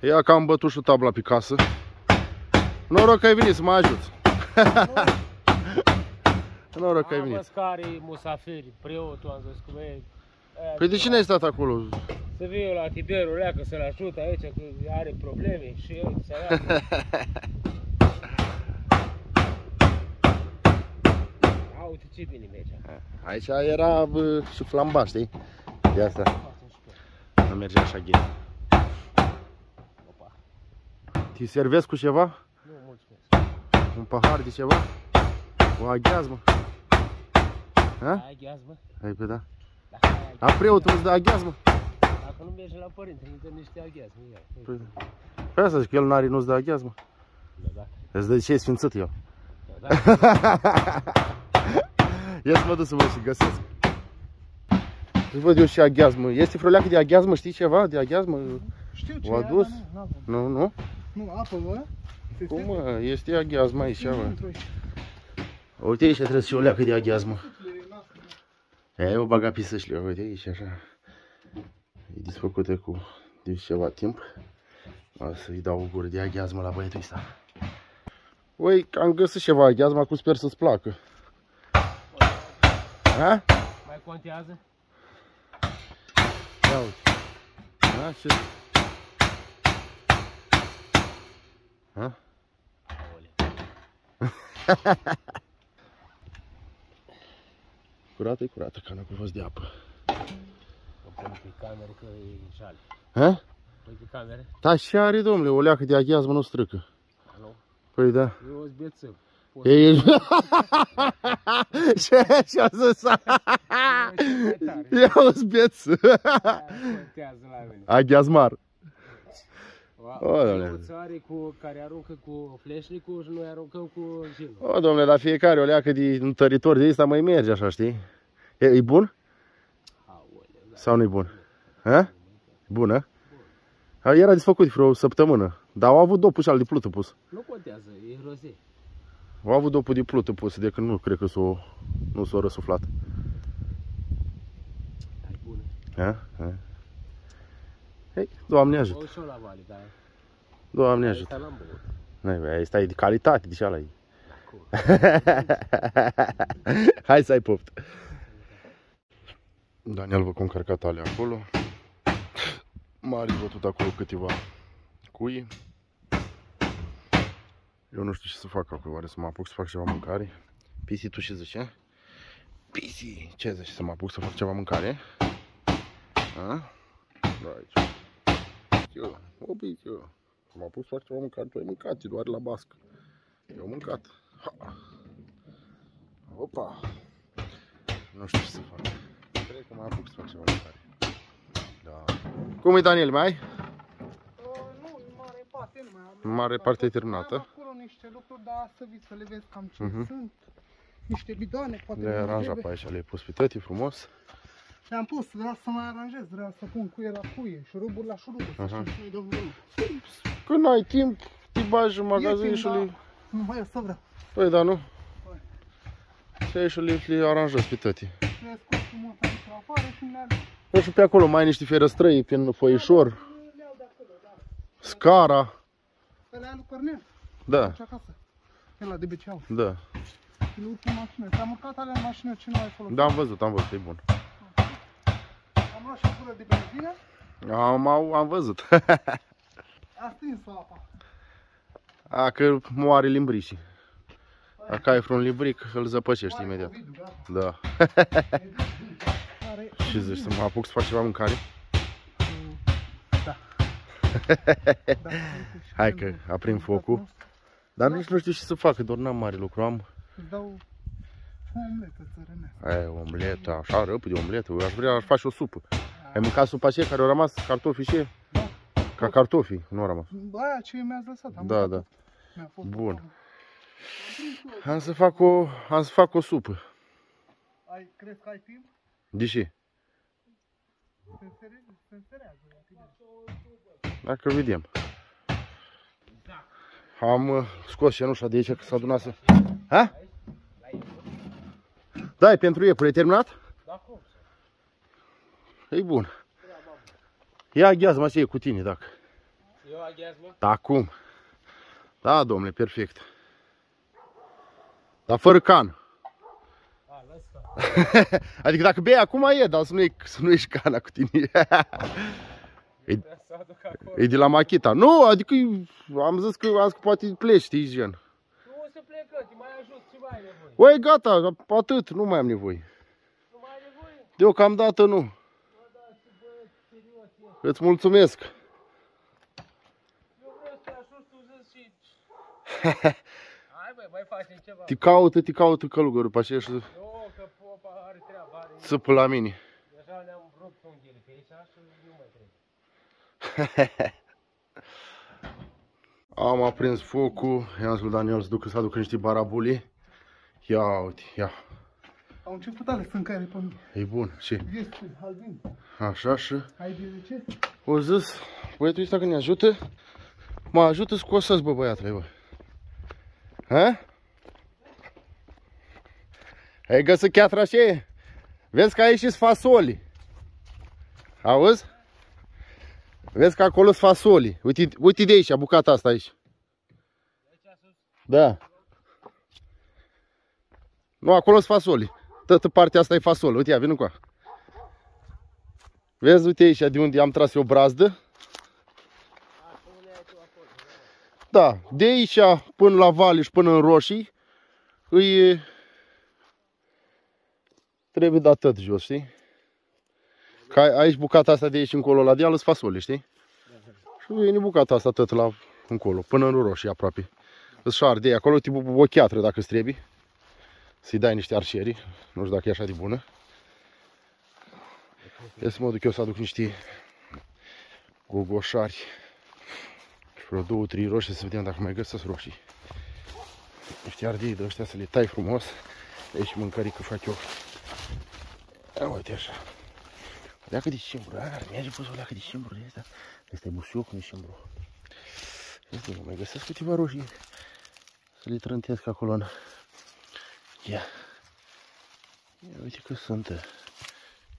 Ia că am bătut și tabla pe casă. Noroc că ai venit să mă ajut. Noroc că ai Am venit. văzut care musafiri, preotul, am zis cum e. Păi de cine ai stat acolo? Să vin eu la Tiberul Leacă să-l ajut aici, că are probleme și eu să A, uite ce bine merge. Aici era bă, și flamba, știi? De asta nu merge așa ghid. Opa. Ti servesc cu ceva? Nu, mulțumesc. Un pahar de ceva? O aghiazmă? Ha? Ai gheazmă? Hai pe da. Dacă ai aghiazmă, A preotul îți dă aghiazmă? Dacă nu mergi la părinte, nu dă niște aghiazmă. Ia, Păi, Păi asta zic că el n-are, nu-ți dă aghiazmă. da, da. Îți dă ce e sfințit eu. Da, da. Ia să mă duc să văd și găsesc. Îți văd eu și aghiazmă. Este vreo leacă de aghiazmă, știi ceva de aghiazmă? Știu ce O e, adus? dar nu, n-avem. Nu, nu? Nu, apă, bă. Se Cum strică. mă? Este aghiazmă aici, mă. Intru aici. Uite aici trebuie să și o leacă de aghiazmă. Suflele noastre. E, o baga pisășile, uite aici așa. E desfăcută cu de ceva timp. O să-i dau o gură de aghiazmă la băietul ăsta. Ui, am găsit ceva aghiazmă, acum sper să-ți placă. Ha? Mai contează? Ia uite. Ha? Ce? Ha? Curată e curată, ca nu fost de apă. O pun pe cameră că e jale. Ha? Păi pe cameră? Da, și are, domnule, o leacă de aghiazmă nu strică. Alo? Păi da. Eu o zbețăm. E... Ce și-a zis? Ia o zbeț. Contează la mine. Aghiazmar. O, O, doamne. țare cu care aruncă cu fleșnicul și noi aruncăm cu jinul. O, domnule, la fiecare o leacă de întăritor de ăsta mai merge așa, știi? E, e bun? Aoleu, da. Sau nu-i bun? Ha? Bună? A, Era desfăcut de vreo o săptămână. Dar au avut dopul și al de plută pus. Nu contează, e roze. Au avut dopul de plută pus, de când nu cred că s-o, nu s-o răsuflat. Ai bună. Ha? Ha? Hei, Doamne Mă ajută. uit și eu la vale, dar Doamne ajută. asta l-am băut. N-ai, asta e de calitate, de ce ala e? Acum. Hai să ai poftă. Daniel vă încărcat alea acolo. Mari bătut acolo câteva cui. Eu nu știu ce să fac acolo, oare să mă apuc să fac ceva mâncare. Pisi, tu ce zici, eh? Pisi, ce zici, să mă apuc să fac ceva mâncare? A? Da, aici. Eu, o pisi, eu. Să mă apuc să fac ceva mâncare, tu ai mâncat, e doar la bască. Eu am mâncat. Ha. Opa! Nu știu ce să fac. Cred că mă apuc să fac ceva mâncare. Da. Cum e, Daniel, mai ai? Uh, nu, în mare parte nu mai am. În mare parte e terminată. Am acolo niște lucruri, dar să vii să le vezi cam ce Mhm. sunt. Niște bidoane, poate Le-ai nu mai aranjat pe trebuie. aici, le-ai pus pe tăti frumos. Le-am pus, vreau să mai aranjez, vreau să pun cuie la cuie, șuruburi la șuruburi, să Aha. știi ce e domnul. Când ai timp, te bagi în magazin timp, și da. le... Nu mai eu să vreau. Păi, da, nu? Și ai și le, le aranjezi pe tăti. Le scot frumos aici la afară și le aduc. Nu știu, pe acolo mai ai niște ferăstrăi prin foișor. Le iau de acolo, da. Scara. Le alu Cornel, Da, aici acasă. El la de BCA. da. Și le urc în mașină. Ți-am urcat alea în mașină, ce nu ai folosit? Da, am văzut, am văzut, e bun. Am luat și o gură de benzină, Am, am, am văzut. a stins apa. A, că moare limbricii. Dacă ai vreun limbric, îl zăpăcești imediat. Covid, da. Da. Are... Și zici să mă apuc să fac ceva mâncare? Da. da. Hai că aprind focul. Dar nici nu știu ce să fac, că doar n-am mare lucru. Am Îți dau o omletă țărănească. aia, o omletă, așa răpă de omletă. Eu aș vrea, aș face o supă. Ai mâncat supa aceea care au rămas cartofi și Da. Ca cartofii, nu au rămas. Aia ce mi-ați lăsat. am Da, mâncat da. tot. Mi-a fost Bun. acolo. Am să fac o, am să fac o supă. Ai, crezi că ai timp? De ce? Se înțelege? Se înțeleagă. Dacă vedem. Am uh, scos cenușa de aici că s-a adunase. Ha? Da, e pentru iepure, e terminat? Da, cum? E bun. Ia ghează, mă, să iei cu tine, dacă. Eu aghiaz, mă? Da, cum? Da, domnule, perfect. Dar fără can. A, lăsa. Adică dacă bei acum e, dar să nu, e, să nu ieși cana cu tine. Trebuie să aduc acolo. e de la Machita. Nu, adică am zis că, am zis că poate pleci, știi, gen. Nu o să plecăm, te mai ajut, ce mai ai nevoie? Oi, gata, atât, nu mai am nevoie. Nu mai ai nevoie? Deocamdată nu. Bă, da, și băieți, serios, e. Îți mulțumesc. Eu vreau să te ajut, tu zici și... Hai băi, mai facem ceva. Te caută, te caută călugărul după aceea și Nu, că popa are treaba, are... țăpă la mine. Deja ne-am rupt unghiile pe aici și nu mai trebuie. Am aprins focul, i-am zis lui Daniel să ducă să aducă niște barabuli. Ia uite, ia. Au început ale sâncare pe mine. E bun. Și Vezi, Albin, așa și ai de ce? o zis, băiatul ăsta că ne ajută, mă ajută să cosăți, bă, băiatule, bă. Ha? Ai găsit chiatra și Vezi că aici și fasoli. Auzi? Vezi că acolo sunt fasoli. Uite, uite de aici, bucata asta aici. Da. Nu, acolo sunt fasoli. Toată partea asta e fasol. Uite, ia, vin cu Vezi, uite aici, de unde am tras eu brazdă. Da, de aici până la vale și până în roșii, îi trebuie dat tot jos, știi? Ca aici bucata asta de aici încolo la deal sunt fasole, știi? Și vine bucata asta tot la încolo, până în roșii aproape. Îți șarde de acolo, tipul o chiatră dacă îți trebuie. Să-i dai niște arșeri, nu știu dacă e așa de bună. Ia să mă duc eu să aduc niște gogoșari și vreo două, trei roșii să vedem dacă mai găsesc roșii. Niște ardei de ăștia să le tai frumos. Aici mâncărică fac eu. Ia uite așa. Leacă de cimbru, a, merge pus o leacă de cimbru de asta. Asta e busuioc de cimbru. Este, mai găsesc câteva roșii. Să le trântesc acolo în... Ia. Ia uite că sunt.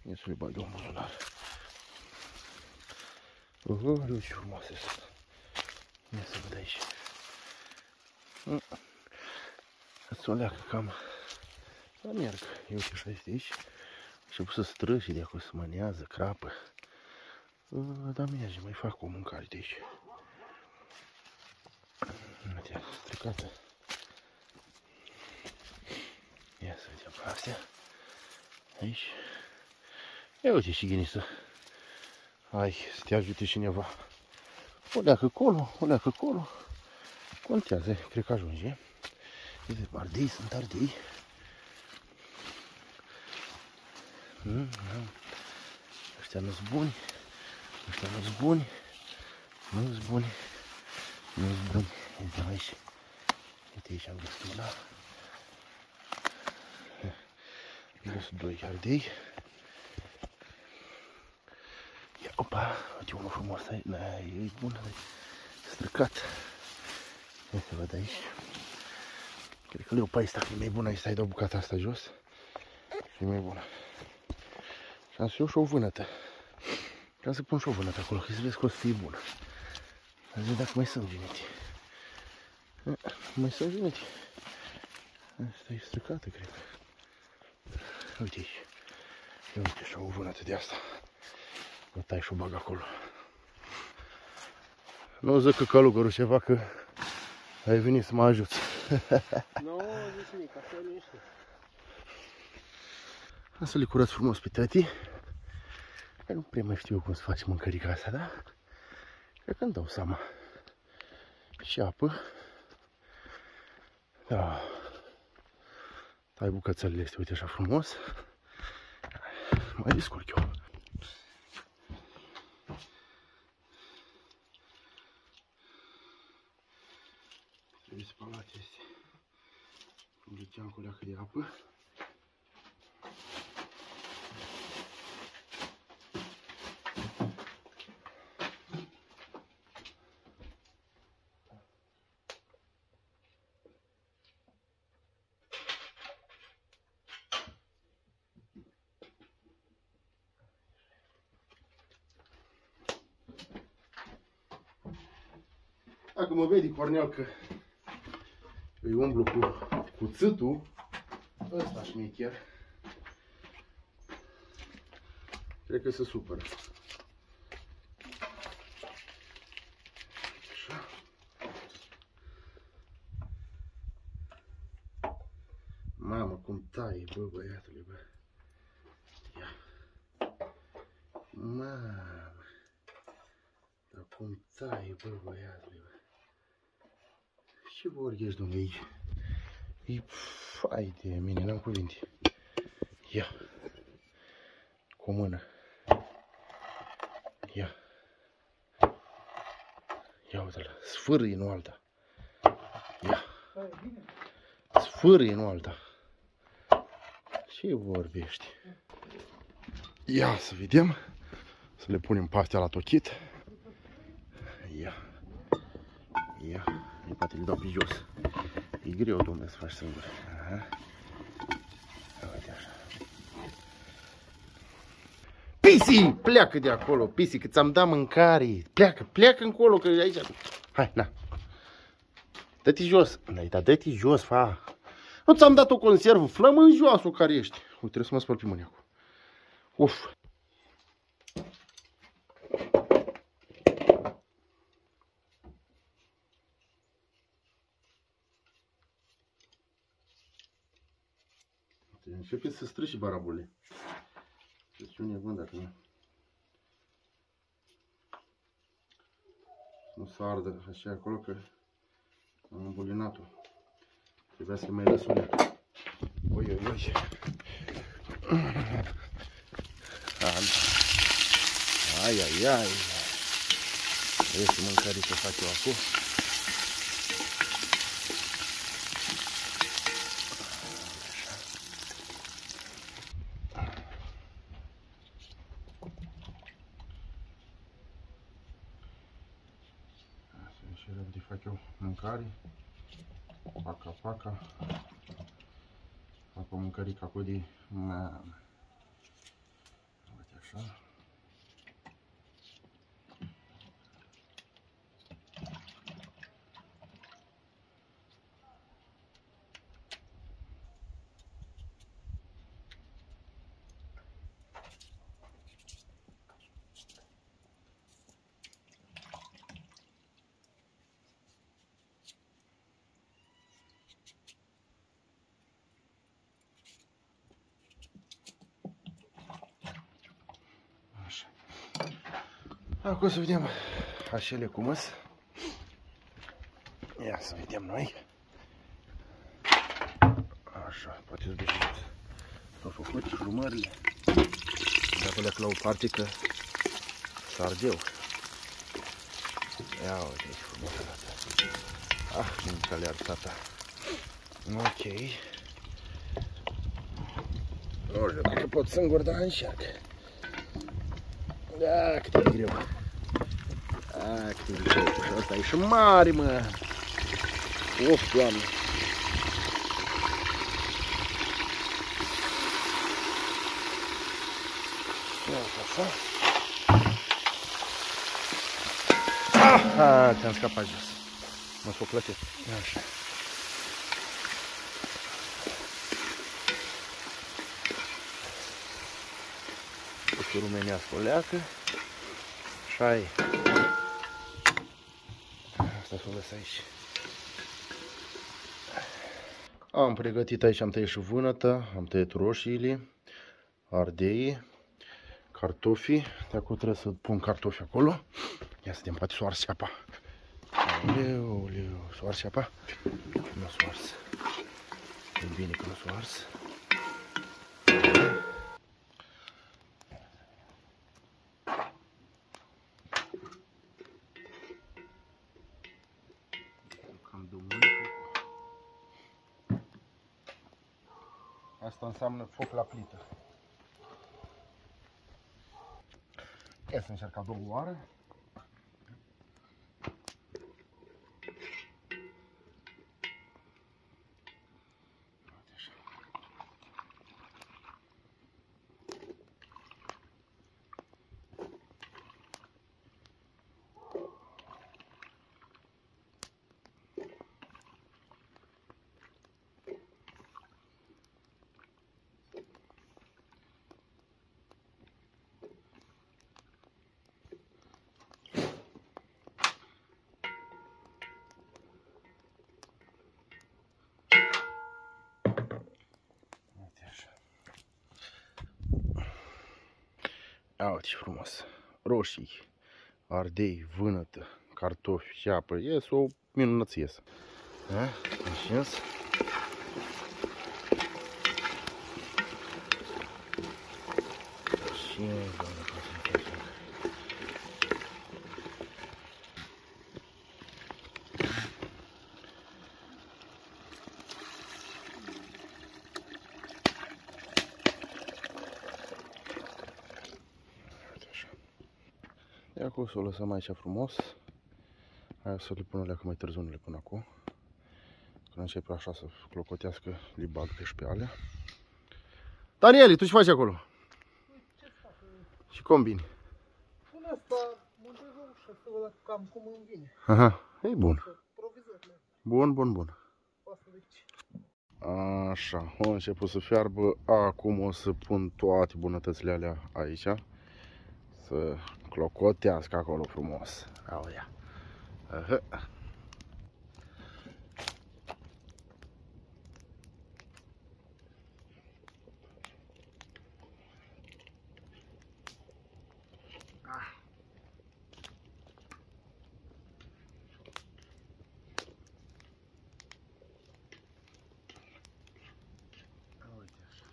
Ia să le bag eu în buzunar. Uhu, ce frumoase sunt. Ia să văd aici. Îți o leacă cam. Dar merg. Eu uite așa este aici. Și pus să străși de acolo, să mânează, crapă. Dar merge, mai fac o mâncare de aici. Uite, stricată. Ia să vedem astea. Aici. Ia uite și gini să ai, să te ajute cineva. O leacă acolo, o leacă acolo. Contează, cred că ajunge. Uite, ardei, sunt ardei. Mm, da. Ăștia nu-s buni. Ăștia nu-s buni. Nu-s buni. Nu-s buni. Uite aici. Uite aici am găsit una. Am găsit doi ardei. Ia, opa, uite unul frumos, ai, na, e bun, e stricat. Ia să văd aici. Cred că leopa asta e mai bună, aici să-i dau bucata asta jos. Și e mai bună. Și am să iau și o vânătă. Ca să pun și o vânătă acolo, că să vezi că o să fie bună. Să vedem dacă mai sunt geneti. Mai sunt geneti. Asta e stricată, cred. Uite aici. Ia uite și o vânătă de asta. O tai și o bag acolo. Nu zic că călugărul ceva că ai venit să mă ajuți. Nu, zici nimic, așa e liniște. Am să le curat frumos pe tati. Că nu prea mai știu eu cum să facem mâncărica asta, da? Cred că îmi dau seama. Și apă. Da. Tai bucățările astea, uite așa frumos. Mai descurc eu. Trebuie spălat este. Înghețeam cu leacă de apă. Dacă mă vede Cornel că îi umblu cu, cu țâtul, ăsta șmecher, cred că se supără. Așa. Mamă, cum tai, bă, băiatule, bă. Ia. Mamă. Dar cum tai, bă, băiatule, bă. Ce vorbi ești, domnule? E, e fai de mine, n-am cuvinte. Ia. Cu mână. Ia. Ia uite-l, sfârâie, nu alta. Ia. Sfârâie, nu alta. Ce vorbești? Ia să vedem. Să le punem pe astea la tochit. Ia. Ia. E poate le dau pe jos. E greu, domnule, să faci singur. Aha. Ia uite așa. Pisi! Pleacă de acolo, Pisi, că ți-am dat mâncare. Pleacă, pleacă încolo, că aici... Hai, na. Dă-te jos. N-ai dat, dă-te jos, fa. Nu ți-am dat o conservă, flămânjoasă care ești. Uite, trebuie să mă spăl pe mâini acum. Uf. Începe să strici și barabule. Deci un nebun dacă nu. Nu să ardă așa acolo că am îmbulinat-o. Trebuia să mai las un... Oi, oi, oi. Ai, ai, ai. Este mâncare să fac eu acum. Asta și repede fac eu mâncare. Paca, paca. Fac o mâncărică acolo de mamă. Uite așa. Așa. Acum să vedem așele cum îs. Ia să vedem noi. Așa, poate să duci s-au făcut jumările. Dacă le la o parte că sardeu. Ia uite, ce frumos arată. Ah, ce încălear tata. Ok. Nu știu dacă pot singur, dar încerc. Da, cât e de greu. Da, cât e de greu. Și ăsta e și mare, mă. Of, doamne. Ia așa. Ah, ți-am scăpat jos. Mă s-o plătit. Așa. Să rumenească o leacă. Și șai. Asta să o lăs aici. Am pregătit aici, am tăiat și vânătă, am tăiat roșiile, ardei, cartofii. De acum trebuie să pun cartofi acolo. Ia să vedem, poate s-o ars apa. Leu, leu, s-o ars apa? Nu s-o ars. E bine că nu s-o ars. Asta înseamnă foc la plită. Ia să încerc a doua oară. Uite așa. Ia uite ce frumos. Roșii, ardei, vânătă, cartofi și apă. Ies o minunăție ies. Da? Deci ies. Și doamne, ca să facem. Uite așa. De acolo să o lăsăm aici frumos. Aia să le pun alea că mai târziu nu le pun acum. Când începe așa să clocotească, le bag pe șpeale. Danieli, tu ce faci acolo? Ce fac? Și combini? Până asta montez o ușă să văd cam cum îmi vine. Aha, e bun. Să provizorle. Bun, bun, bun. Asta deci. Așa, au început să fiarbă. Acum o să pun toate bunătățile alea aici. Să clocotească acolo frumos. Au ia. Aha. Uite așa.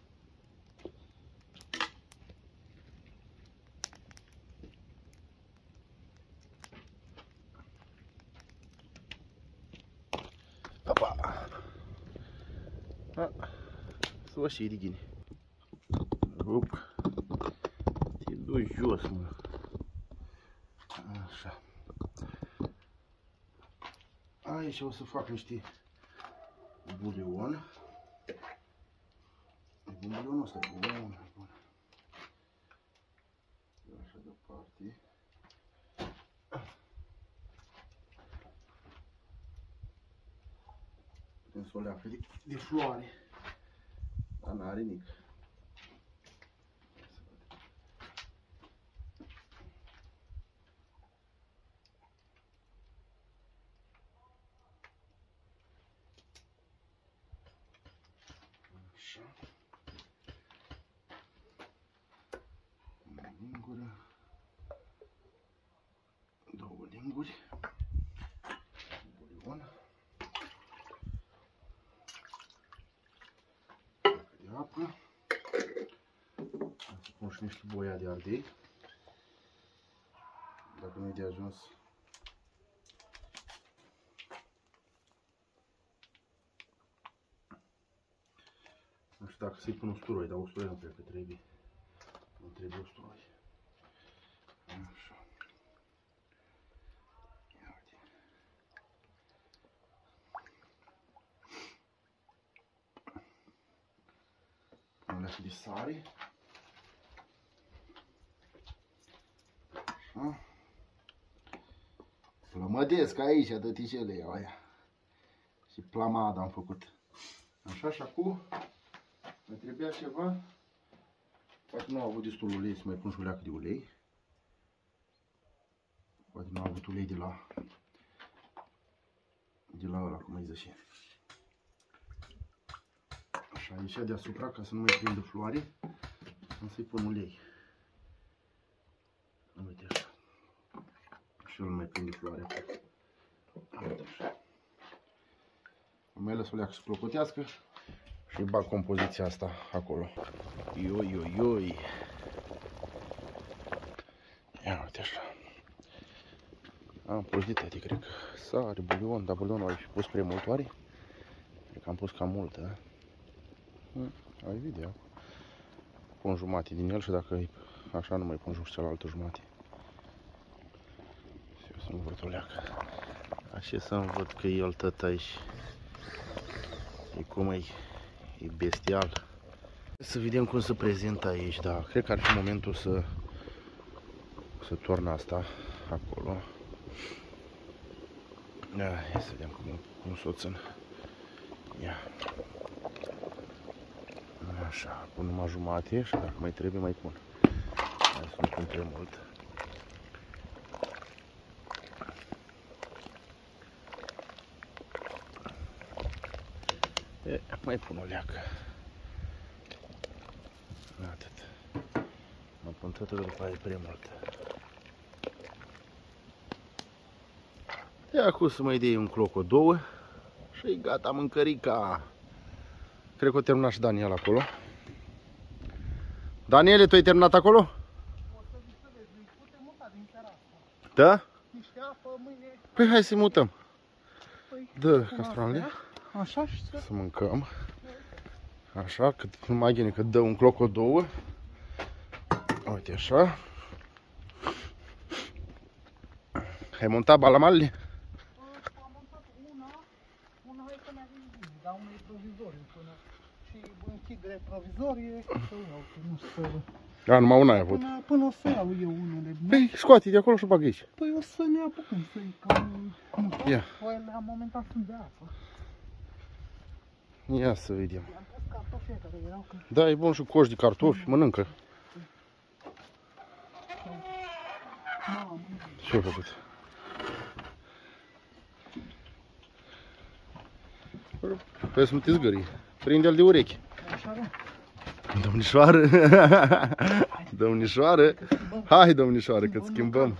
Opa! Ah, sou cheio de guine. Opa! Te dou jos, mano. Așa. Aici o să fac niște bulion. E bun bulionul ăsta, bun, bun. Așa deoparte. Putem să o leacă de, de floare. Dar n-are nic. Așa. Una lingură. Două linguri. Bulion. de apă. Să pun și niște boia de ardei. Dacă nu e de ajuns. Nu știu dacă să-i pun usturoi, dar usturoi nu cred că trebuie. Nu trebuie usturoi. Așa. Ia uite. Alea de sare. Așa. Plămădesc aici, tăticele aia. Și plamada am făcut. Așa și acum mai trebuia ceva. Poate nu au avut destul ulei să mai pun și o leacă de ulei. Poate nu au avut ulei de la de la ăla, cum îi zice. Așa, aici deasupra, ca să nu mai prindă floare, am să-i pun ulei. Uite așa. Și el nu mai prinde floare. Uite așa. Mai lăs o leacă să clopotească și bag compoziția asta acolo. Ioi, ioi, ioi. Ia uite așa. Am pus de tati, cred că sare, bulion, dar bulionul ai fi pus prea mult oare? Cred că am pus cam mult, da? Hm, ai video. Pun jumate din el și dacă e așa nu mai pun și cealaltă jumate. Și eu să-mi văd o leacă. Așa să-mi văd că el tot aici. E cum e, e bestial. Să vedem cum se prezintă aici, da. Cred că ar fi momentul să să torn asta acolo. Ia, ia să vedem cum, cum s-o țin. Ia. Așa, pun numai jumate și dacă mai trebuie mai pun. Hai să nu pun prea mult. E, mai pun o leacă. Atât. Am puntat după aia e prea mult. Ia acum să mai dai un cloc o două și e gata mâncărica. Cred că a terminat și Daniel acolo. Daniele, tu ai terminat acolo? O să zic să vezi, îi putem muta din seara asta. Da? Niște apă, mâine... Păi hai să mutăm. Păi, Dă cum castronele. astea, Așa și să... Să mâncăm. Așa, cât nu mai gine, cât dă un cloc o două. Uite așa. Ai montat balamalele? Am montat una, una hai că mi-a venit bine, dar una e provizoriu până... Și închidere provizorie, să iau, că nu știu să... Da, numai una ai avut. Până, până o să iau eu unele. Păi, scoate de acolo și bagă aici. Păi o să ne apucăm să-i cam... Nu știu, Ia. Oile la momentan sunt de apă. Ia să vedem. I-am pus cartofii care erau că... Da, e bun și coș de cartofi, mănâncă. Mamă, Ce-ai făcut? Păi să nu te zgârii. Prinde-l de urechi. așa da. Domnișoară! Domnișoară! Hai, domnișoară, că schimbăm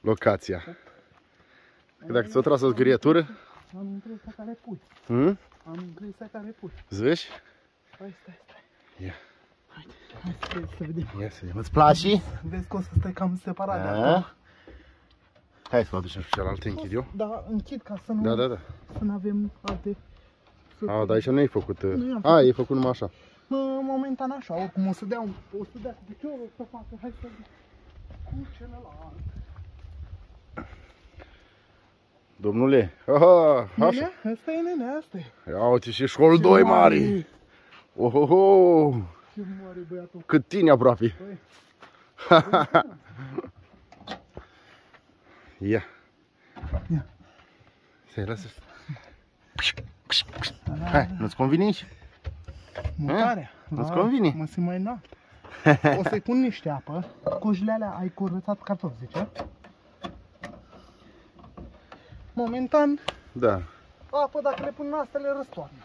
locația. Că dacă ți-o tras o zgârietură, Am impresia care pui. hm? Am impresia care pui. Zveci? Stai, stai, stai. Ia. Haide, hai să, să vedem. Ia să vedem. Îți place? Vezi că o să stai cam separat de Da. acum. Hai să mă aducem și celălalt, te închid eu. Da, închid ca să nu, Da, da, da. să nu avem alte... Să A, dar aici nu e făcut. uh, Nu i-am A, e făcut numai așa. Mă, momentan așa, oricum o să dea, un, o să dea cu piciorul, o să facă, hai să cu celălalt. Domnule, aha, așa. Nene, asta e nene, asta e. Ia uite și școl 2 mari. Ohoho, Ce mare băiatul. cât tine aproape. Băi. Ia. Ia. Să-i lasă. Hai, nu-ți convine aici? Mâncarea. Nu-ți Da, convine? Mă simt mai înalt. O să-i pun niște apă. Cojile alea ai curățat cartofi, zice? Momentan, Da. apă, dacă le pun în astea, le răstoarnă.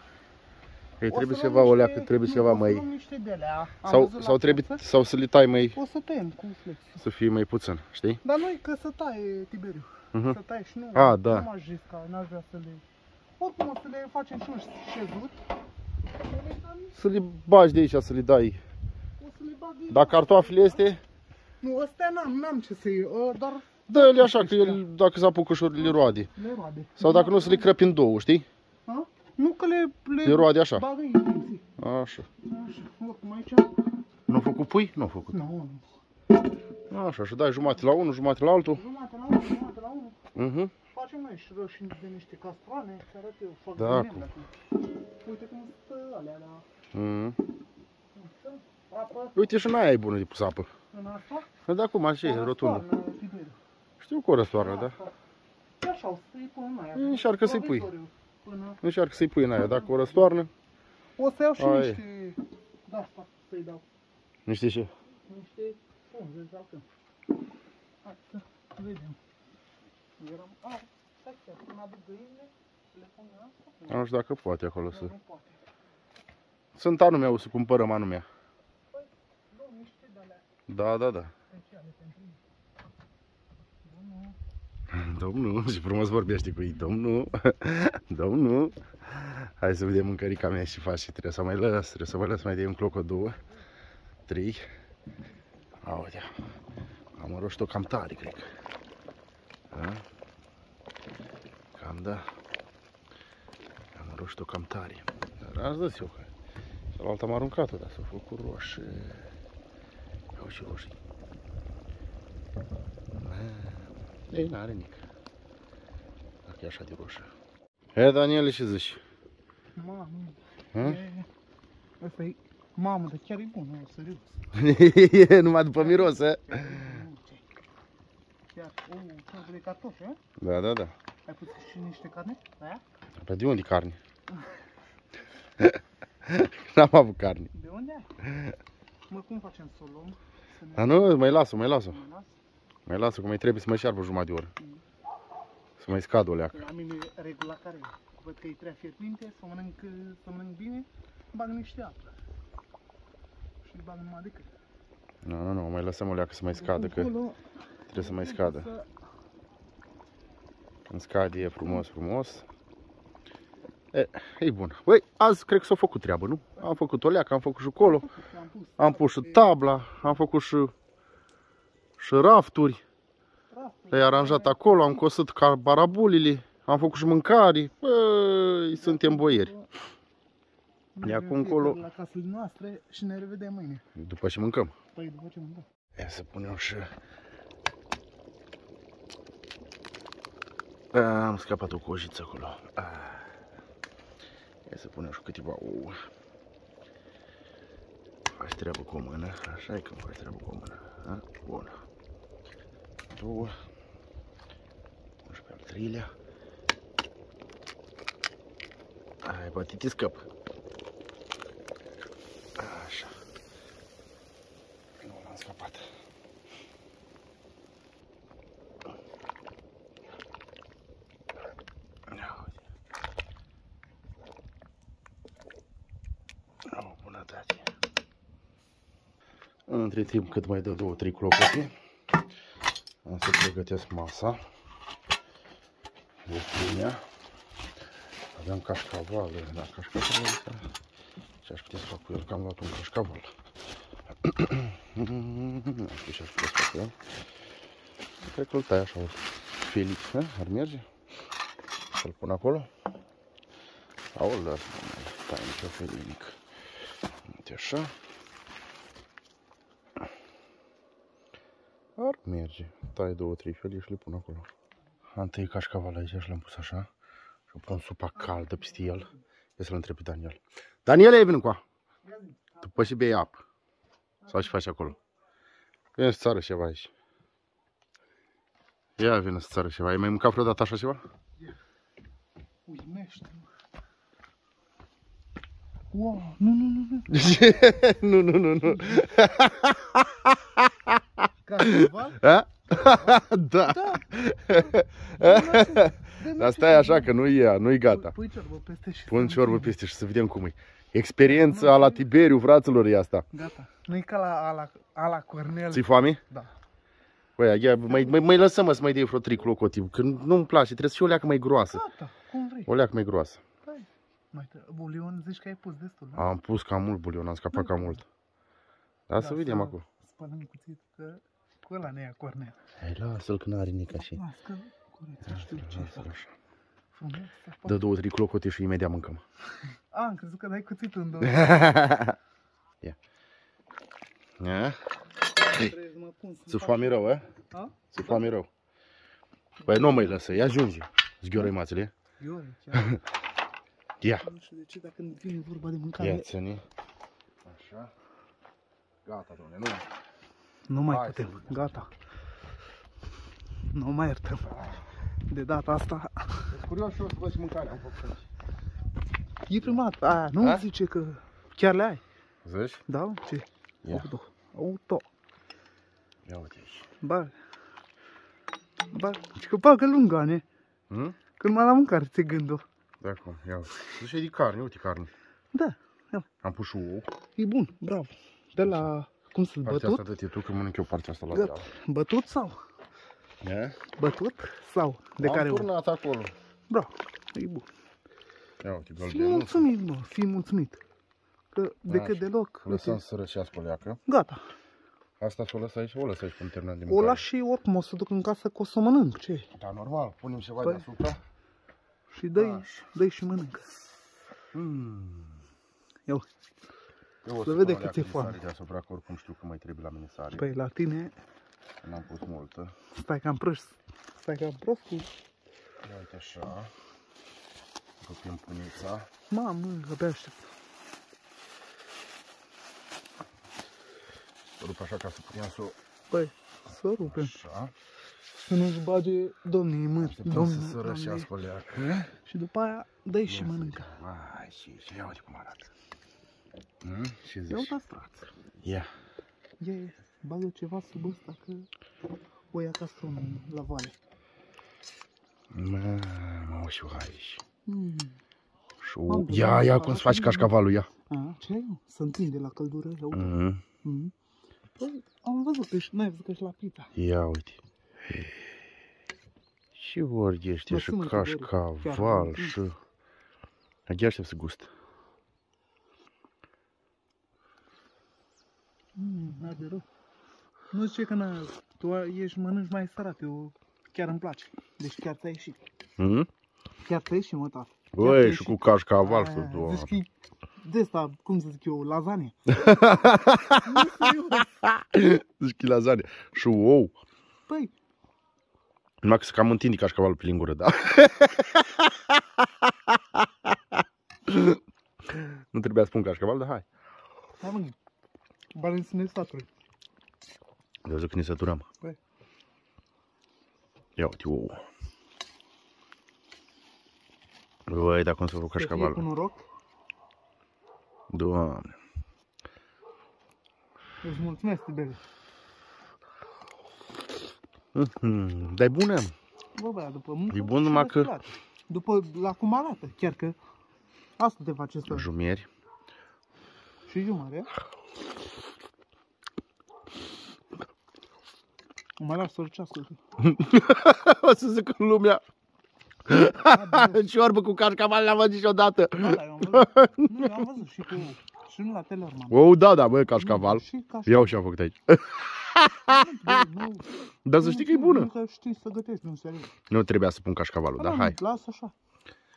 Ei, O trebuie să ceva luăm o niște- leacă, trebuie nu, ceva o să mai... luăm niște de alea. Am Sau, văzut sau la trebuie, piață. sau să le tai mai, O să tăiem cu flex. să fie mai puțin, știi? Dar nu că să taie Tiberiu. Mhm. Să taie și nu. A, da. Nu m-aș risca, n-aș vrea să le... Oricum o să le facem și un șezut. Momentan Să le bagi de aici, să le dai. o să le bag în- Dar cartoafele este, Nu, astea n-am, n-am ce să iei, uh, dar dă-le așa, că el, dacă se apucă și le roade. le roade. Sau dacă nu, să le crăpi în două, știi? Ha? Nu că le... le Le roade așa. Bagă în minții. Așa. Așa, oricum aici... Nu a făcut pui? Nu a făcut. Nu, nu. Așa, și dai jumate la unul, jumate la altul. Jumate la unul, jumate la unul. Mhm. Facem noi și roșii de niște castroane, să arăt eu, fac Da, din cu- ele acum. Uite cum stă alea la... Mhm. Stă apă Uite și în aia e bună de pus apă. în asta. Dar de acum, așa e, o rotundă. răstoarnă, Tiberiu. Știu că o răstoarnă, da? Asta. E așa, o să-i pun în aia. Încearcă să-i pui. Provizoriu, Până... Încearcă să-i pui în aia. Dacă o răstoarnă, O să iau și Aia e. niște... De asta să-i dau. nu știi ce? Niște frunze de altă. Hai să vedem. Eram... A, stai chiar, când aduc găinile, le pun în asta? Nu știu dacă poate acolo să... Nu, nu poate. Sunt anume, o să cumpărăm anume. Nu, niște de alea Da, da, da. speciale pentru mine. Domnul, și frumos vorbește cu ei, domnul, domnul. Hai să vedem mâncărica mea și faci și trebuie să mai lăs, trebuie să mai lăs mai de un cloc o două, trei. Aolea, am roșit-o cam tare, cred. Da? Cam da. Am roșit-o cam tare. Dar ați zis eu că cealaltă am aruncat-o, dar s-a făcut roșie. Iau și roșii. Ei, n-are nic. Dacă e așa de roșă. E, Daniele, ce zici? Mamă, Hă? e... Asta e... Mamă, dar chiar e bun, nu, serios. e numai după miros, e? Chiar e bun, ce? Chiar, o, ce de cartofi, a? Da, da, da. Ai pus și niște carne? Aia? Pe de unde carne? N-am avut carne. De unde ai? Mă, cum facem să o luăm? Să ne Dar nu, mai lasă, mai lasă. mai las? Mai lasă, că mai trebuie să mai șarpă jumătate de oră. Să mai scad o leacă. La mine regula care e? Văd că e prea fierbinte, să mănânc, să mănânc bine, bag niște apă. Și îi bag numai decât. Nu, nu, nu, mai lăsăm o leacă să mai scadă, că Acolo, trebuie să mai scadă. să- Când scade e frumos, frumos. E, e bun. Băi, azi cred că s-a făcut treabă, nu? Am făcut o leacă, am făcut și colo, Am pus am pus și tabla, am făcut și, și rafturi. rafturi. Le-ai aranjat acolo, am cosut ca barabulile, am făcut și mâncare. Băi, suntem boieri. De Mergem acum încolo- fiecare La casele noastre și ne revedem mâine. După ce mâncăm. Păi după ce mâncăm. Ia să punem și... A, am scăpat o cojiță acolo. A. Ia să punem și câteva ouă. Faci treabă cu o mână. Așa e când faci treabă cu o mână. A? Bun. Două. Pun și pe al treilea. Ai bătit scăp. Așa. Nu l-am scăpat. Ia uite. O bunătate. Între timp cât mai dă două, trei clopote, am să pregătesc masa. Destrinea. Aveam cașcaval, da, cașcaval ăsta. Ce aș putea să fac cu el, că am luat un cașcaval. Nu știu ce aș putea să fac cu el. Cred că îl tai așa, felic, ha? ar merge? Să-l pun acolo? Sau îl las, nu mai tai nicio felinic. Uite așa. Ar merge. Tai două, trei felii și le pun acolo. Am tăiat cașcaval aici și l-am pus așa. Și pun supa caldă peste el. Ia să-l întreb pe Daniel. Daniel, ai venit cu a? După ce bei apă. Sau ce faci acolo? Vine să țară ceva aici. Ia vine să țară ceva. Ai mai mâncat vreodată așa ceva? Uimește, mă. Wow, nu, nu, nu, nu. nu, nu, nu, nu. Cașcaval? A? da. Da. Dar stai așa că nu e ea, nu e gata. Pui ciorbă peste și Pun să ciorbă mâncăm. peste și să vedem cum e. Experiența la Tiberiu, fraților, e asta. Gata. Nu e ca la ala, ala Cornel. Ți-i foame? Da. Băi, ia, mai, mai, mai lăsăm mă să mai dai vreo trei clocotiv, că nu-mi place, trebuie să fie o leacă mai groasă. Gata, cum vrei. O leacă mai groasă. Hai. Mai te... Bulion zici că ai pus destul, da? Am pus cam mult bulion, am scăpat cam mult. Da, să vedem acum. Spălăm cuțit, că cu ăla ne ia Cornel. Hai, lasă-l că n-are nici așa. Las că curăță, știu ce Lasă-l fac. așa. Frumos, să fac. Dă două, trei clocote și imediat mâncăm. A, am crezut că dai cuțit în două. Ia. Ia. Trebuie să mă pun să Ți fac- foame rău, eh? A? Ți foame rău. Păi nu mai lăsă, ia ajunge. Zghioră mațele. Iore, chiar. Ia. Nu știu de ce, dacă nu vine vorba de Ia mâncare, ține. Așa. Gata, domne, nu. Nu mai Hai putem. să vedem. Gata. Nu mai iertăm. De data asta, Sunt curios și eu să văd ce mâncare am făcut. e prima dată. Aia, nu A? zice că chiar le ai. Zici? Da? Ce? Ia. Auto. Auto. Ia uite aici. Bă. Bă, și că bagă lungane. Hm? Când mă la mâncare, ți gândul. De acum, ia uite. Zici, e de carne, uite carne. Da, Am pus și ou. e bun, bravo. De la, cum să-l Partea bătut? asta de tu, că mănânc eu partea asta la Gata. Bătut sau? Ia? Bătut sau? De am care ori? turnat acolo. Bravo, e bun. Ia uite, Fii gălbenul. mulțumit, mă, fii mulțumit. Că decât Așa. deloc, Lăsăm uite, să răcească o leacă. gata. Asta să o lăs aici, o lăs aici până terminăm de O mâncare. las și oricum o să duc în casă că o să mănânc, ce Da, normal, punem ceva Păi. deasupra. Și dă-i, Așa. dă și mănâncă. Mm. Ia uite. Eu o Să să vede pun o cât leacă e de foame. sare deasupra, că oricum știu că mai trebuie la mine sare. Păi la tine, N-am pus multă. stai cam prost. Stai cam prost cu... Ia uite așa. Rupim punița. Mamă, abia aștept. O rup așa ca să putem să o... Păi, să rupem. Așa. Să nu-ți bage domnii în mâini. Așteptăm Domnul, să se răcească o leacă. Și după aia dă și mănâncă. Mai și, și ia uite cum arată. Mm? Și Ia zici? uita strață. Ia. Ia, bagă ceva sub ăsta că o ia ca somn la vale. Mamă, și aici. Mm. Și Mamă, Ia, da, ia da, cum da, să faci da. cașcavalul, ia. A, ce ai? mă? Se întinde la căldură. Ia uite. Mm. Mm. Păi, am văzut că și n-ai văzut că și la pizza. Ia uite. Și vorgește și Lăsă-mă, Tiberu. cașcaval Chiar, și... Abia aștept să gust. Mm, n de rău. Nu zice că na, tu a- ești mănânci mai sărat, eu chiar îmi place. Deci chiar ți-a ieșit. Mm? Chiar ți-a ieșit, mă, tată. Băi, și cu cașcaval Aia, să doamne. Zici că e de asta, cum să zic eu, lasagne. Zici că e lasagne. Și ou. Păi, Numai că se cam întinde cașcavalul pe lingură, da? nu trebuia să spun cașcaval, dar hai. hai mă, bani să ne statului. Eu zic că ne săturăm. Băi. Ia uite, ou. Băi, dar cum să fac Cu cașcavalul? noroc, Doamne. îți mulțumesc, Tiberiu. Mhm, Dar e bună. Bă, băia, după muncă... E bun și numai că- răsplată. După, la cum arată, chiar că asta te face să... Jumieri. Și jumătate. Mă mai las să răcească. o să zic în lumea. Ciorbă cu cașcaval n-am văzut niciodată. Da, da, eu am văzut. Nu, eu am văzut și cu... Și nu la Tellerman. Ou, da, da, bă, cașcaval. Și cașcaval. Iau și am făcut aici. Nu, Dar să știi că e nu, bună. Nu că știi să gătești, nu, serios. Nu trebuia să pun cașcavalul, Da, dar nu, hai. Lasă așa.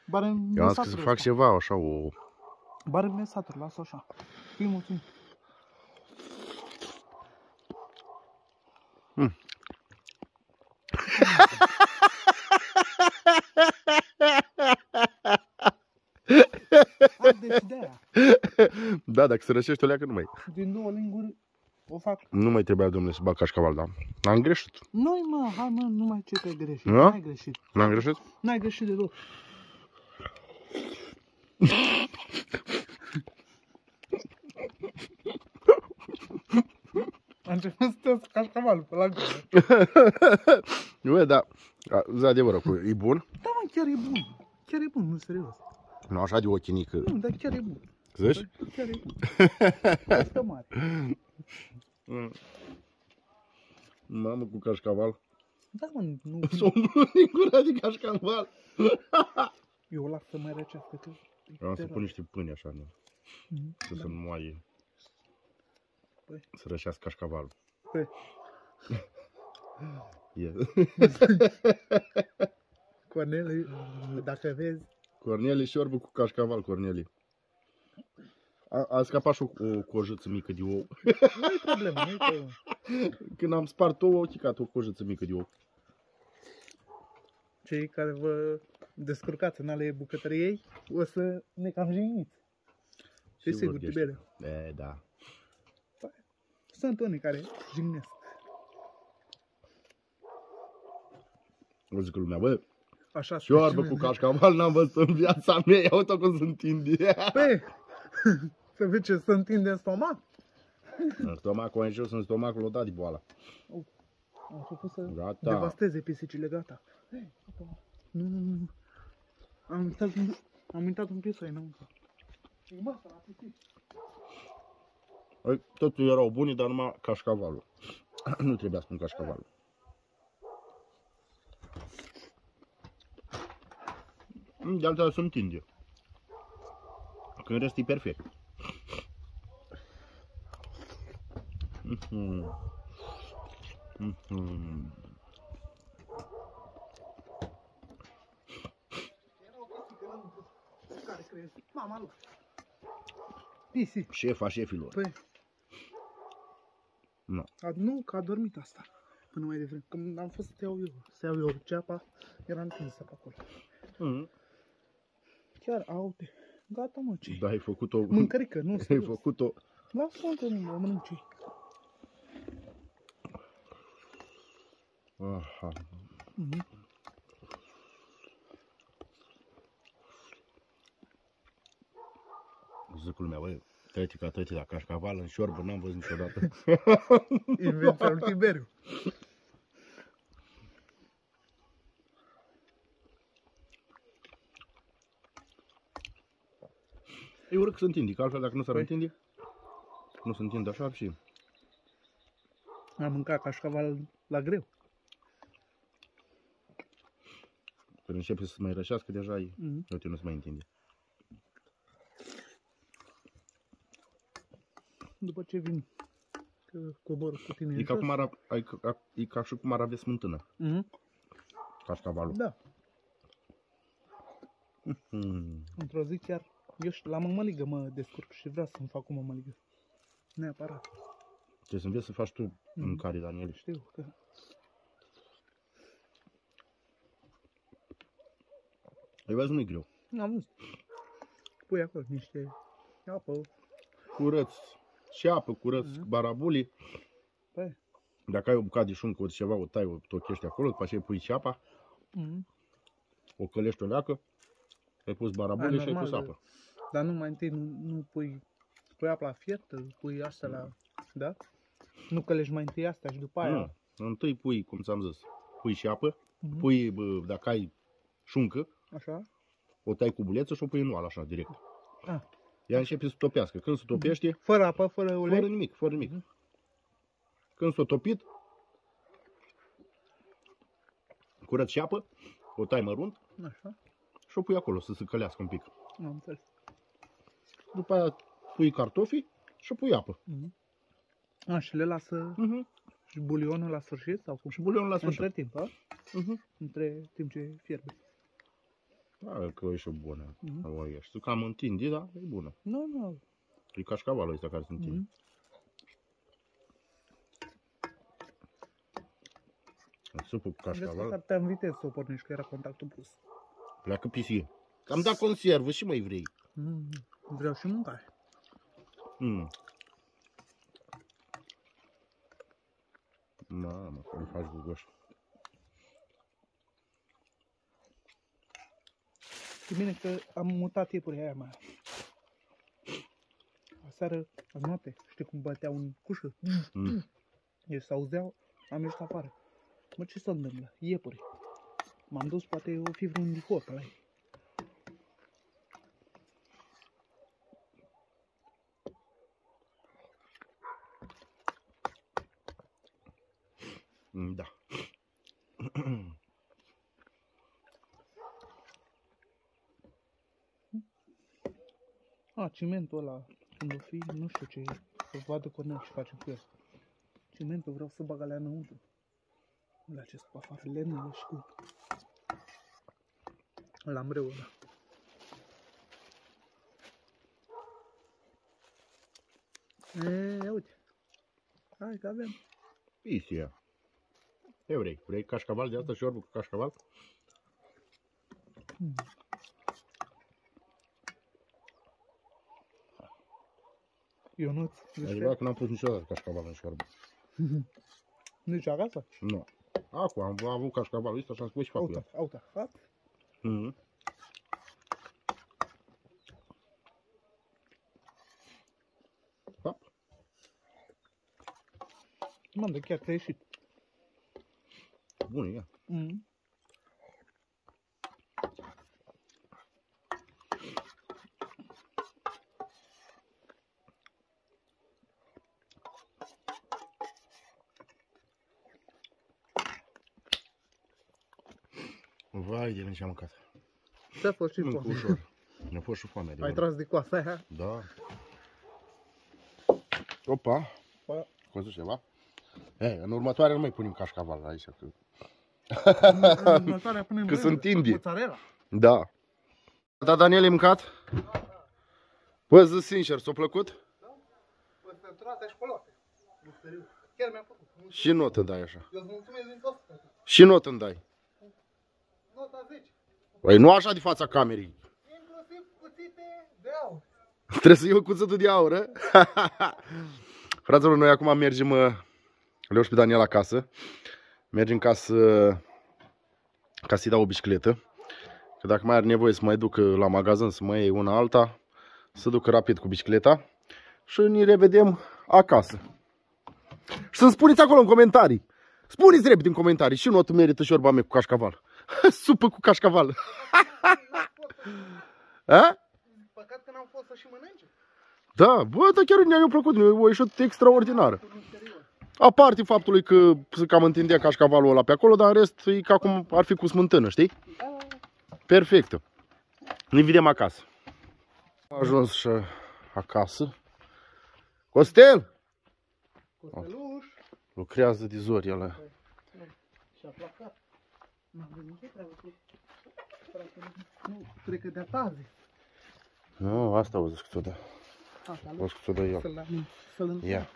Bare în Eu am zis că să fac ceva, așa, o... Bare în mesatul, lasă așa. Fii mulțumit. Mm. Arde și de aia. Da, dacă se răcește o leacă, nu mai. Din două linguri o fac. Nu mai trebuia, domnule, să bag cașcaval, da. Am greșit. Noi, mă, hai, mă, nu mai ce că ai greșit. Da? N-ai greșit. N-am greșit? N-ai greșit deloc. A început să te cașcavalul pe la gură. Bă, da. A, Zi adevărul, cu- e bun? Da, mă, chiar e bun. Chiar e bun, nu serios. Nu, așa de ochinică. Nu, dar chiar e bun. Zici? Chiar e bun. Asta mare. Mm. Mamă, cu cașcaval. Da, mă, nu. S-o umplut din gura de cașcaval. Eu o las să mai răcească că... Eu am să pun niște pâini așa, nu? Mhm. Să se moaie. Păi. Să rășească cașcavalul. Păi. E. Cornele, dacă vezi, Corneli și orbă cu cașcaval, Corneli. A, a scăpat și o, o cojiță mică de ou. nu-i problemă, nu-i problemă. Când am spart ouă, au chicat o cojiță mică de ou. Cei care vă descurcați în ale bucătăriei, o să ne cam jigniți. Și sigur, vorbești. Tiberiu. E, da. Sunt unii care jignesc. O zic lumea, bă, Așa și oarbă cu cașcaval n-am văzut în viața mea, ia uite cum se întinde. Pe, să vezi ce se întinde în stomac. În stomacul în jos, în stomacul o dat de boala. Am făcut să Gata. devasteze pisicile, gata. Ei, apa. Nu, nu, nu. nu. Am uitat, un- am uitat un piesă înăuntru. E masa la pisici. Păi, Totul erau bune, dar numai cașcavalul. nu trebuia să spun cașcavalul. Mm, De alta se întinde. Că în rest e perfect. Mhm. Mhm. Era o pisică înăuntru. Care crezi? Mama lui. Pisici. Șefa șefilor. Păi, Nu. a, nu, că a dormit asta. Până mai devreme. Când am fost să iau eu, să iau eu ceapa, era întinsă pe acolo. Mhm. Chiar, aute. Gata, mă, ce? Da, ai făcut-o... Mâncărică, nu, Ai serios. făcut-o... Lasă-mă că nu mă mănânci. Aha. Mhm. Zic lumea, băi, trece ca trece la cașcaval în șorbă, n-am văzut niciodată. Invenția lui Tiberiu. E urât să întinde, că altfel dacă nu s-ar Păi. întinde, nu se întinde așa și... Am mâncat cașcaval la greu. Când începe să se mai rășească, deja e... Mm. Uite, nu se mai întinde. După ce vin, că cobor cu tine E în ca, jos. cum ar, ai, ca, e ca și cum ar avea smântână, Mhm. cașcavalul. Da, Mm. într-o zi chiar, eu știu, la mămăligă mă descurc și vreau să-mi fac o mămăligă. Neapărat, Ce să înveți să faci tu Mm. mâncare, Daniel. știu că... Ai văzut, nu-i greu. Am văzut. Pui acolo niște apă, Curăț și apă, curăț Mhm. barabulii. Păi. Dacă ai o bucată de șuncă, ori ceva, o tai, o tochești acolo, după aceea pui și apa, Mhm. o călești o leacă, ai pus barabulii Aia și ai normal, pus da. apă. Dar nu mai întâi nu, nu pui, pui apă la fiert, pui asta la, da? Nu călești mai întâi asta și după aia. Nu. Întâi pui, cum ți-am zis, pui și apă, Mhm. pui, bă, dacă ai șuncă, Așa? o tai cu buleță și o pui în oală așa, direct. Ah. Ea începe să topească. Când se topește, Fără apă, fără ulei? fără nimic, fără nimic. Când s-a topit, curăț și apă, o tai mărunt Așa, și o pui acolo să se călească un pic. am înțeles. După aia pui cartofii și pui apă. Mhm. A, și le lasă Uh-huh. și bulionul la sfârșit sau cum? Și bulionul la sfârșit. Între timp, a? Uh-huh. Între timp ce fierbe. Da, că e și bună. Mhm. O ești. Tu cam întindi, da? E bună. Nu, nu. E cașcavalul ăsta care se întinde. Mhm. Supul cu Vezi că cașcaval. s-ar putea în viteză să o pornești, că era contactul plus. Pleacă pisică. Am dat conservă și mai vrei. Mm. Vreau și mâncare. Mm. Mamă, că îmi faci gugoș. Și bine că am mutat iepurii aia mai. Aseară, azi noapte, știi cum băteau în cușă? Mm. Deci s-auzeau, am ieșit afară. Mă, ce se întâmplă? Iepuri. M-am dus, poate o fi vreun dihor pe la ei. Mm, Da. A, cimentul ăla, când o fi, nu știu ce, să vadă Cornel ce facem cu el. Cimentul vreau să bag alea înăuntru. La ce pe afară, lemnele și cu... La mreu ăla. E, ia uite. Hai că avem. Pisia. Ce vrei? Vrei cașcaval de asta, șorbă cu cașcaval? Hmm. Ionuț, zici Adevărat că n-am pus niciodată cașcaval în șorbă. Nici acasă? Nu. Acum am avut cașcavalul ăsta și am spus și fac cu el. Auta, auta, ha? Mhm. Hop. Mă, de chiar ți-a ieșit. Bun, ia. Mm. Vai de mine ce am mâncat. Ce-a fost și Mâncă foame? ușor. Mi-a fost și foame. Ai adevărat. tras de coasa aia? Da. Opa. Pa. Cozu ceva? Ei, în următoare nu mai punem cașcaval aici. Că... În următoarea punem Că rândul, sunt indii. Mozzarella. Da. Da, Daniel, ai mâncat? Bă, zi sincer, ți-a plăcut? Păstrăturate și poloate. În serios. Chiar mi-a plăcut. Mulțumesc. Și notă îmi dai așa. Eu îți mulțumesc din tot sufletul. Și notă îmi dai. Nota 10. Păi nu așa de fața camerei. Inclusiv cuțite de aur. Trebuie să iau cuțătul de aur, eh? Fraților, noi acum mergem uh, le pe Daniel acasă. Mergem ca să ca să-i dau o bicicletă. Că dacă mai are nevoie să mai ducă la magazin să mai iei una alta, să ducă rapid cu bicicleta și ne revedem acasă. Și să-mi spuneți acolo în comentarii. Spuneți repede în comentarii și notul merită șorba mea cu cașcaval. Supă cu cașcaval. A? Păcat că n-am fost să și mănânce. Da, bă, dar chiar ne-a plăcut, mi-a ieșit extraordinară. În interior. Aparte faptului că se cam întindea cașcavalul ăla pe acolo, dar în rest e ca cum ar fi cu smântână, știi? Perfectă. Ne vedem acasă. Am ajuns și acasă. Costel! Costeluș. Lucrează de zori ăla. Și-a placat. N-am venit ce treabă cu... fratele. Nu, cred că de tazi. Nu, asta o zic ți-o da. Asta, O zic ți-o da eu. Să-l să-l Ia,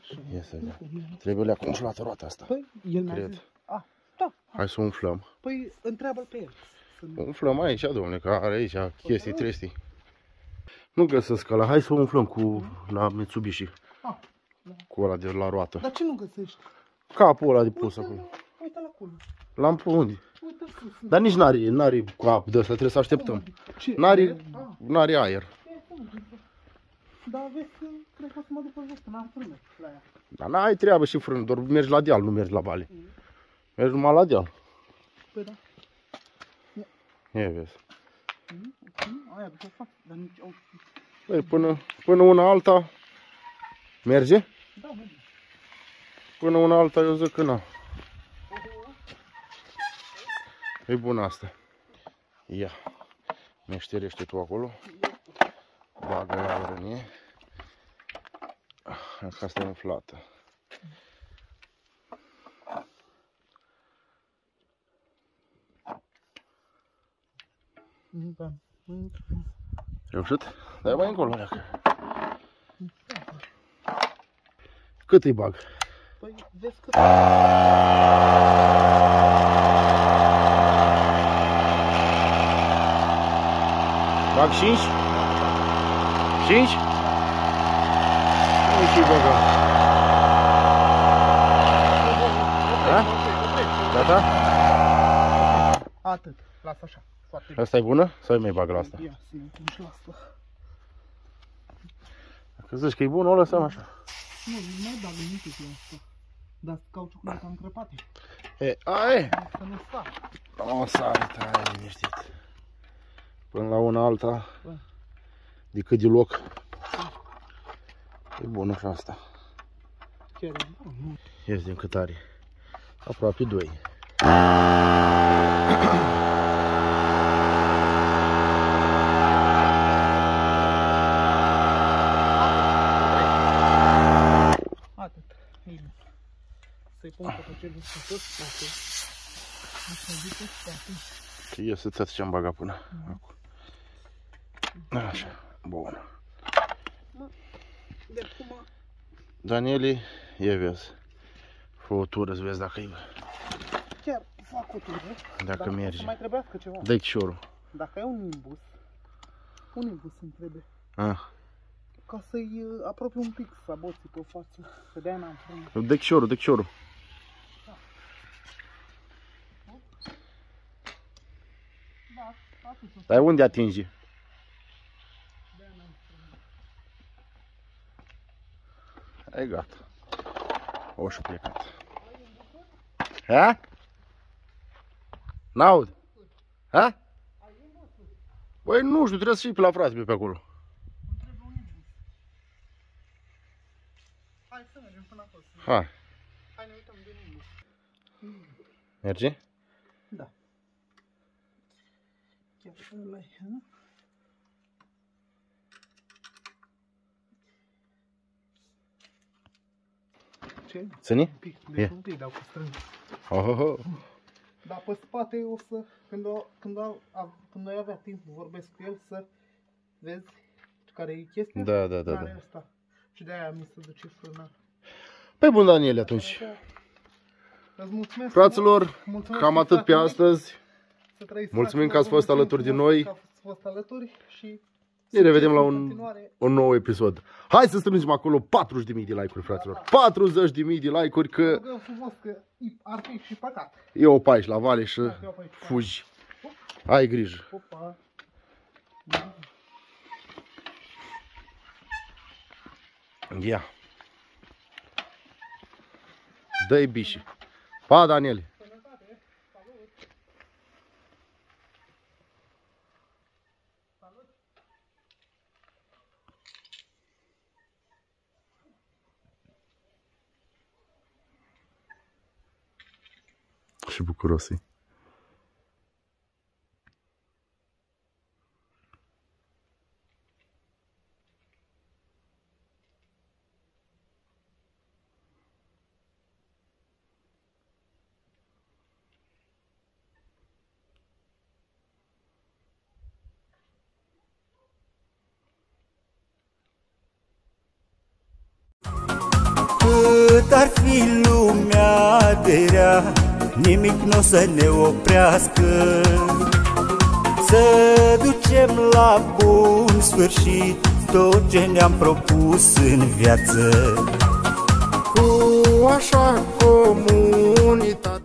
Așa. ia să vedem. Uite, Trebuie le acum și la roata asta. Păi, el mi-a Cred. zis. Ah, da. Hai să umflăm. Păi, întreabă-l pe el. Să nu... Umflăm aici, domnule, că are aici chestii trestii. Nu găsesc ăla, hai să umflăm cu la Mitsubishi. Ah, da. Cu ăla de la roată. Dar ce nu găsești? Capul ăla de pus Uite-l, acolo. uite-l acolo. L-am pe unde? Uite sus. Dar nici n-are, n-are cap de ăsta, trebuie să așteptăm. Ce? N-are, Ah, n-are aer. e, cum, Dar vezi că cred că o să mă duc pe jos, că n-am frână la ea. Dar n-ai treabă și frână, doar mergi la deal, nu mergi la vale. Mergi numai la deal. Păi da. E, vezi. Mhm, mhm, Aia după fac, dar nici au... Băi, până, până una alta, merge? Da, merge. Până una alta, eu zic că na. E bună asta. Ia. Meșterește tu acolo. Bagă aer în ea. Ah, Că asta e umflată. Mhm, Da. Mhm. Reușit? Dai mai încolo, leacă. Cât îi bag? Păi, vezi că... Bag 5? 5? Nu și băgă. Da? Gata? Atât. Lasă așa. Foarte bine. Asta e bună? Sau îi mai bag la asta? Ia, să ne și la asta. Dacă zici că e bună, o lăsăm așa. Nu, nu mai bag nimic la asta. Dar cauciucul ăsta încrăpate. E, a, e. Să nu sară. O să ai liniștit. Până la una alta, Bă. de cât de loc. E bună și asta. Chiar e, da, nu. Ies din cât are. Aproape 2. Atât. Bine. Să-i pun pe celul să tot spate. Așa zice spate. Și eu să-ți ce-am bagat până acum. Așa, bun. De acum, Danieli, e vezi. Fă o tură să vezi dacă, e, chiar fac o tură. dacă dar merge. să mai trebuiască ceva. Dă-i chiorul. Dacă ai un nimbus, un nimbus îmi trebuie. Ah. Ca să-i uh, apropii un pic saboții pe față. Că de-aia n-am frână. Dă chiorul, dă chiorul. Da, atât. Dar unde atingi? E gata. O și plecat. Ha? N-aud. Ha? Băi, nu știu, trebuie să fii pe la frate pe acolo. Hai să mergem până acolo. Hai, Hai ne uităm de nimbus. merge? Da. Chiar ăla e, ha? Ce? Ține? Un pic, deci Ia. un pic, dar cu strâng. Oh, oh, oh. Dar pe spate o să, când, o, când, o, a, când noi avea timp, vorbesc cu el să vezi care e chestia. Da, da, da, Care da. e asta. Și de-aia mi se duce frâna. Păi bun, Daniel, atunci. Îți mulțumesc Fraților, mult. Mulțumesc cam și atât pe fratele. astăzi. Să trăiți, Mulțumim fraților, că ați fost vă mulțumim alături de frumos noi. Că ați fost alături și Ne revedem la în un, continuare. un nou episod. Hai să strângem acolo 40.000 de like-uri, fraților. 40.000 de like-uri, că Rugăm frumos că ar fi și păcat. e o aici la vale și Dacă eu pe aici. fugi. Ai grijă. Opa. Ia. Dă-i biși. Pa, Daniel. Ce să ne oprească Să ducem la bun sfârșit Tot ce ne-am propus în viață. Cu așa comunitate